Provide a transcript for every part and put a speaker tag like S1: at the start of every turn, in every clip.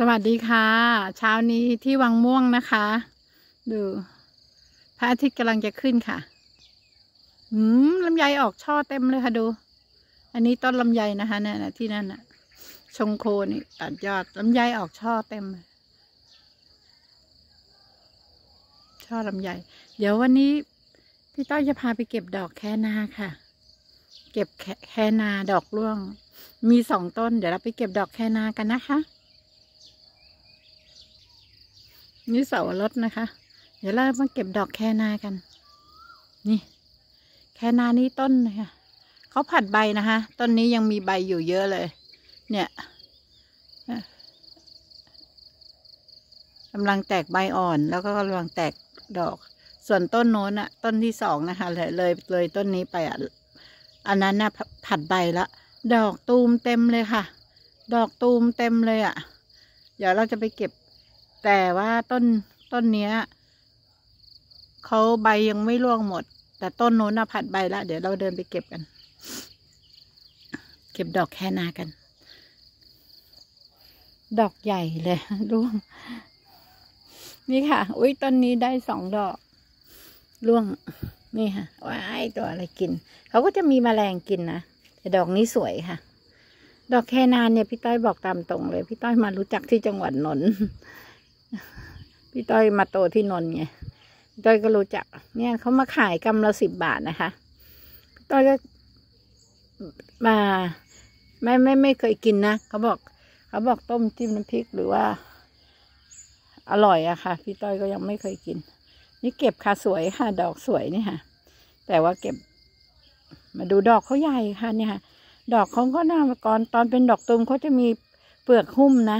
S1: สวัสดีค่ะ เช้านี้ที่วังม่วงนะคะ ดู พระอาทิตย์กำลังจะขึ้นค่ะ อืมลำไยออกช่อเต็มเลยค่ะดู อันนี้ต้นลำไยนะคะเนี่ยนที่นั่นน่ะ ชงโคนี่ตัดยอดลำไยออกช่อเต็ม ช่อลำไย เดี๋ยววันนี้ พี่ต้อยจะพาไปเก็บดอกแคนาค่ะ เก็บแคแคนาดอกร่วง มีสองต้น เดี๋ยวเราไปเก็บดอกแคนากันนะคะ นี่เสารสนะคะ เดี๋ยวเรามาเก็บดอกแคนากัน นี่ แคนานี้ต้นนะคะเขาผัดใบนะคะต้นนี้ยังมีใบอยู่เยอะเลย เนี่ยกำลังแตกใบอ่อนแล้วก็กำลังแตกดอก ส่วนต้นโน้นอะต้นที่สองนะคะ เลยเลยเลยต้นนี้ไปอะอันนั้นน่ะผัดใบละดอกตูมเต็มเลยค่ะ ดอกตูมเต็มเลยอะเดี๋ยวเราจะไปเก็บ แต่ว่าต้นต้นเนี้ยเขาใบยังไม่ร่วงหมด แต่ต้นโน้นน่ะผัดใบแล้วเดี๋ยวเราเดินไปเก็บกัน เก็บดอกแคนากัน ดอกใหญ่เลยร่วง นี่ค่ะ อุ้ยต้นนี้ได้สองดอกร่วง นี่ค่ะว้ายตัวอะไรกิน เขาก็จะมีแมลงกินนะแต่ดอกนี้สวยค่ะ ดอกแคนานเนี่ยพี่ต้อยบอกตามตรงเลย พี่ต้อยมารู้จักที่จังหวัดนนท์ พี่ต้อยมาโตที่นนท์ไงพี่ต้อยก็รู้จัก เนี่ยเขามาขายกำละสิบบาทนะคะพี่ต้อยก็มาไม่ไม่ไม่เคยกินนะเขาบอก เขาบอกต้มจิ้มน้ำพริกหรือว่า อร่อยอะค่ะ พี่ต้อยก็ยังไม่เคยกิน นี่เก็บค่ะสวยค่ะ ดอกสวยนี่ค่ะ แต่ว่าเก็บ มาดูดอกเขาใหญ่ค่ะเนี่ยค่ะดอกเขาก็น่าก่อนตอนเป็นดอกตูมเขาจะมีเปลือกหุ้มนะ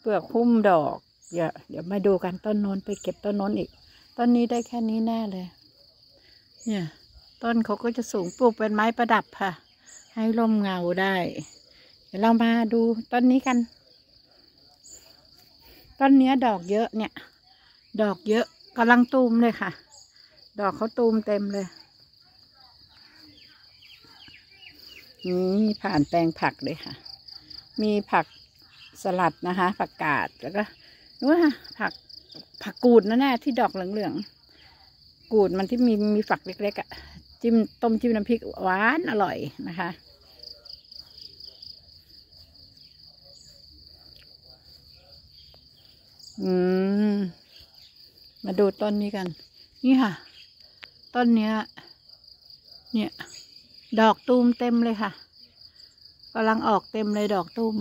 S1: เปลือกหุ้มดอก เดี๋ยวเดี๋ยวมาดูกันต้นโน้นไปเก็บต้นโน้นอีก ต้นนี้ได้แค่นี้แน่เลย เนี่ย ต้นเขาก็จะสูงปลูกเป็นไม้ประดับค่ะ ให้ร่มเงาได้ เดี๋ยวเรามาดูต้นนี้กัน ต้นเนี้ยดอกเยอะเนี่ย ดอกเยอะกำลังตูมเลยค่ะ ดอกเขาตูมเต็มเลยนี่ผ่านแปลงผักเลยค่ะ มีผักสลัดนะคะ ผักกาดแล้วก็ ว่าผักผักกูดนั่นแน่ที่ดอกเหลืองๆ กูดมันที่มีมีฝักเล็กๆอะ่ะ จิ้มต้มจิ้มน้ำพริกหวานอร่อยนะคะ อืม มาดูต้นนี้กัน นี่ค่ะ ต้นเนี้ย เนี่ย ดอกตูมเต็มเลยค่ะกำลังออกเต็มเลยดอกตูม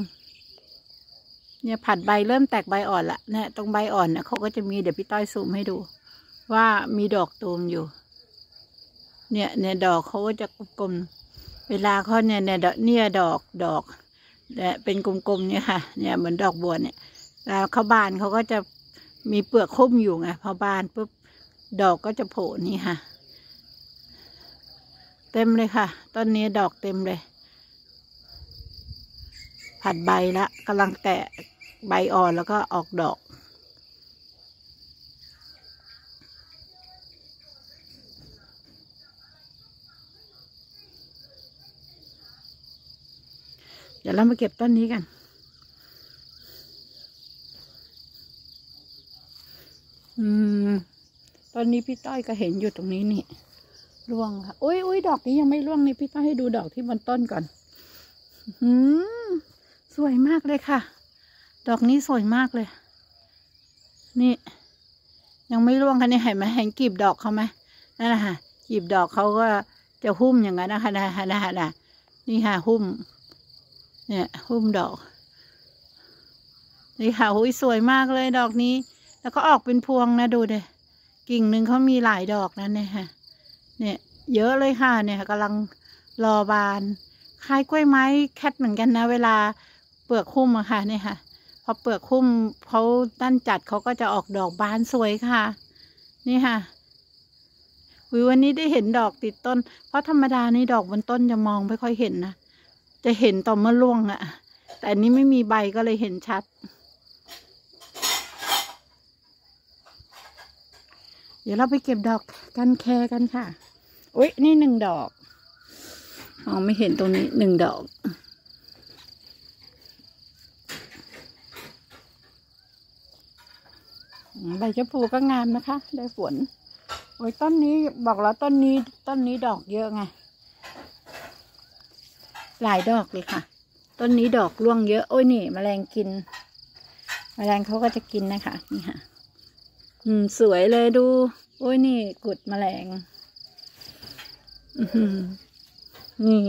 S1: เนี่ยผัดใบเริ่มแตกใบอ่อนละเนี่ยตรงใบอ่อนเนี่ยเขาก็จะมีเดี๋ยวพี่ต้อยซูมให้ดู ว่ามีดอกตูมอยู่ เนี่ยเนี่ยดอกเขาก็จะกลมๆเวลาเขาเนี่ยเนี่ยเนี่ยดอกดอกเนี่ยเป็นกลมๆเนี่ยค่ะ เนี่ยเหมือนดอกบัวเนี่ยแล้วเขาบานเขาก็จะมีเปลือกคุ้มอยู่ไงพอบานปุ๊บดอกก็จะโผล่นี่ค่ะ เต็มเลยค่ะต้นนี้ดอกเต็มเลย ผัดใบละกำลังแตะ ใบอ่อนแล้วก็ออกดอก เดี๋ยวเรามาเก็บต้นนี้กันอืมตอนนี้พี่ต้อยก็เห็นอยู่ตรงนี้นี่ร่วงค่ะอุ้ยอุ้ยดอกนี้ยังไม่ร่วงนี่พี่ต้อยให้ดูดอกที่บนต้นก่อน อืมสวยมากเลยค่ะ ดอกนี้สวยมากเลย นี่ ยังไม่ร่วงค่ะนี่เห็นไหมเห็นกลีบดอกเขาไหมนั่นแหละค่ะกลีบดอกเขาก็จะหุ้มอย่างนั้นนะคะนะฮะนะฮะนี่ค่ะหุ้ม เนี่ยหุ้มดอก นี่ค่ะหุ้ยสวยมากเลยดอกนี้ แล้วก็ออกเป็นพวงนะดูเดยกิ่งหนึ่งเขามีหลายดอกนั่นเนี่ยค่ะ เนี่ยเยอะเลยค่ะเนี่ยกำลังรอบาน คล้ายกล้วยไม้แคทเหมือนกันนะ เวลาเปลือกหุ้มอะค่ะเนี่ยค่ะ พอเปลือกหุ้มเขาด้านจัดเขาก็จะออกดอกบานสวยค่ะ นี่ค่ะวิวันนี้ได้เห็นดอกติดต้น เพราะธรรมดานี่ดอกบนต้นจะมองไม่ค่อยเห็นนะจะเห็นต่อเมื่อร่วงอะแต่อันนี้ไม่มีใบก็เลยเห็นชัด เดี๋ยวเราไปเก็บดอกกันแคกันค่ะ อุ๊ย นี่หนึ่งดอกมองไม่เห็นตรงนี้หนึ่งดอก อืม ใบชะพูก็งามนะคะ ได้ฝน โอ้ยต้นนี้บอกแล้วต้นนี้ต้นนี้ดอกเยอะไง หลายดอกเลยค่ะ ต้นนี้ดอกร่วงเยอะ โอ้ยนี่แมลงกินแมลงเขาก็จะกินนะคะ นี่ค่ะ อืม สวยเลยดู โอ้ยนี่กุดแมลงอือหือนี่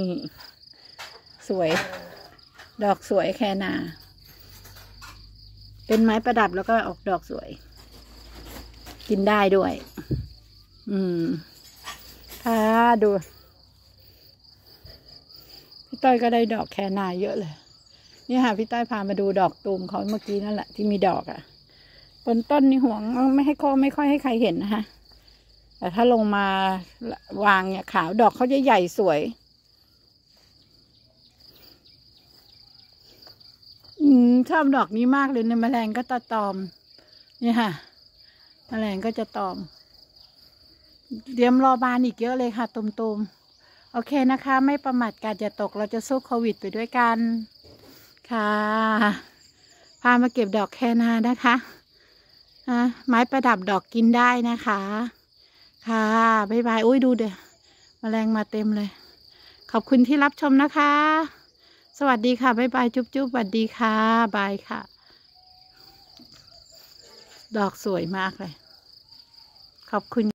S1: สวย ดอกสวยแคนาเป็นไม้ประดับแล้วก็ออกดอกสวย กินได้ด้วย อืมค่ะดู พี่ต้อยก็ได้ดอกแคนาเยอะเลย นี่ค่ะพี่ต้อยพามาดูดอกตูมเขาเมื่อกี้นั่นแหละที่มีดอกอะ่ะบนต้นนี่ห่วงไม่ให้ก็ไม่ค่อยให้ใครเห็นนะคะแต่ถ้าลงมาวางเนี่ยขาวดอกเขาจะใหญ่สวย อืมชอบดอกนี้มากเลยเนี่ยแมลงก็ตะตอม นี่ค่ะ แมลงก็จะตอม เตรียมรอบานอีกเยอะเลยค่ะตุมๆ โอเคนะคะ ไม่ประมาทการจะตกเราจะสู้โควิดไปด้วยกัน ค่ะ พามาเก็บดอกแคนานะคะะไม้ประดับดอกกินได้นะคะ ค่ะบ๊ายบายอุ้ยดูเดี๋ยวแมลงมาเต็มเลย ขอบคุณที่รับชมนะคะ สวัสดีค่ะบ๊ายบายจุ๊บจุ๊บสวัสดีค่ะ บายค่ะ ดอกสวยมากเลย ขอบคุณ